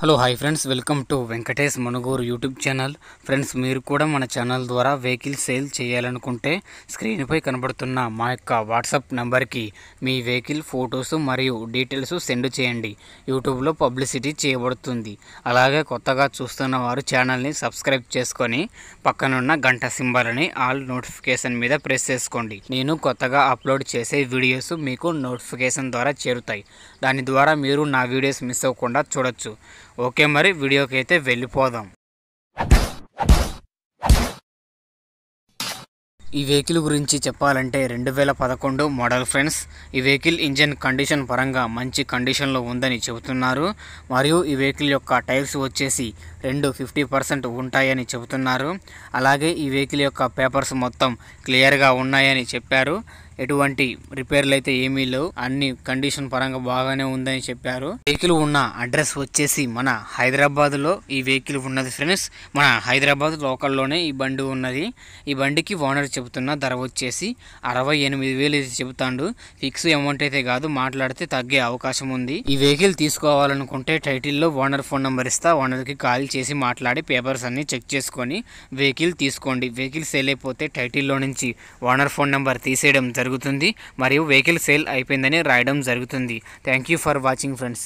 Hello hi friends. Welcome to Venkatesh Manuguru YouTube channel. Friends మీరు కూడా మన channel ద్వారా వెహికల్ సేల్ చేయాలనుకుంటే స్క్రీన్పై కనబడుతున్న మా యొక్క వాట్సాప్ నెంబర్కి మీ వెహికల్ ఫొటోస్ మరియు డీటెయిల్స్ సెండ్ చేయండి. యూట్యూబ్లో పబ్లిసిటీ చేయబడుతుంది. అలాగే కొత్తగా చూస్తున్న వారు ఛానల్ని సబ్స్క్రైబ్ చేసుకొని పక్కనున్న గంట సింబల్ని ఆల్ నోటిఫికేషన్ మీద ప్రెస్ చేసుకోండి. నేను కొత్తగా అప్లోడ్ చేసే వీడియోస్ మీకు నోటిఫికేషన్ ద్వారా చేరుతాయి. దాని ద్వారా మీరు నా వీడియోస్ మిస్ అవ్వకుండా చూడొచ్చు. ఓకే మరి వీడియోకి అయితే వెళ్ళిపోదాం. ఈ వెహికల్ గురించి చెప్పాలంటే రెండు వేల పదకొండు మోడల్ ఫ్రెండ్స్ ఈ వెహికల్ ఇంజన్ కండిషన్ పరంగా మంచి కండిషన్లో ఉందని చెబుతున్నారు. మరియు ఈ వెహికల్ యొక్క టైర్స్ వచ్చేసి రెండు ఫిఫ్టీ పర్సెంట్ ఉంటాయని చెబుతున్నారు. అలాగే ఈ వెహికల్ యొక్క పేపర్స్ మొత్తం క్లియర్గా ఉన్నాయని చెప్పారు. ఎటువంటి రిపేర్లు అయితే ఏమీ లేవు. అన్ని కండిషన్ పరంగా బాగానే ఉందని చెప్పారు. వెహికల్ ఉన్న అడ్రస్ వచ్చేసి మన హైదరాబాద్లో ఈ వెహికల్ ఉన్నది ఫ్రెండ్స్ మన హైదరాబాద్ లోకల్లోనే ఈ బండి ఉన్నది. ఈ బండికి ఓనర్ చెబుతున్న ధర వచ్చేసి అరవై ఎనిమిది వేలు ఇది చెబుతాడు. ఫిక్స్ అమౌంట్ అయితే కాదు మాట్లాడితే తగ్గే అవకాశం ఉంది. ఈ వెహికల్ తీసుకోవాలనుకుంటే టైటిల్లో ఓనర్ ఫోన్ నెంబర్ ఇస్తా. ఓనర్కి కాల్ చేసి మాట్లాడి పేపర్స్ అన్ని చెక్ చేసుకొని వెహికల్ తీసుకోండి. వెహికల్ సేల్ అయిపోతే టైటిల్లో నుంచి ఓనర్ ఫోన్ నెంబర్ తీసేయడం జరుగుతుంది మరియు వెహికల్ సేల్ అయిపోయిందని రాయడం జరుగుతుంది. Thank you for watching friends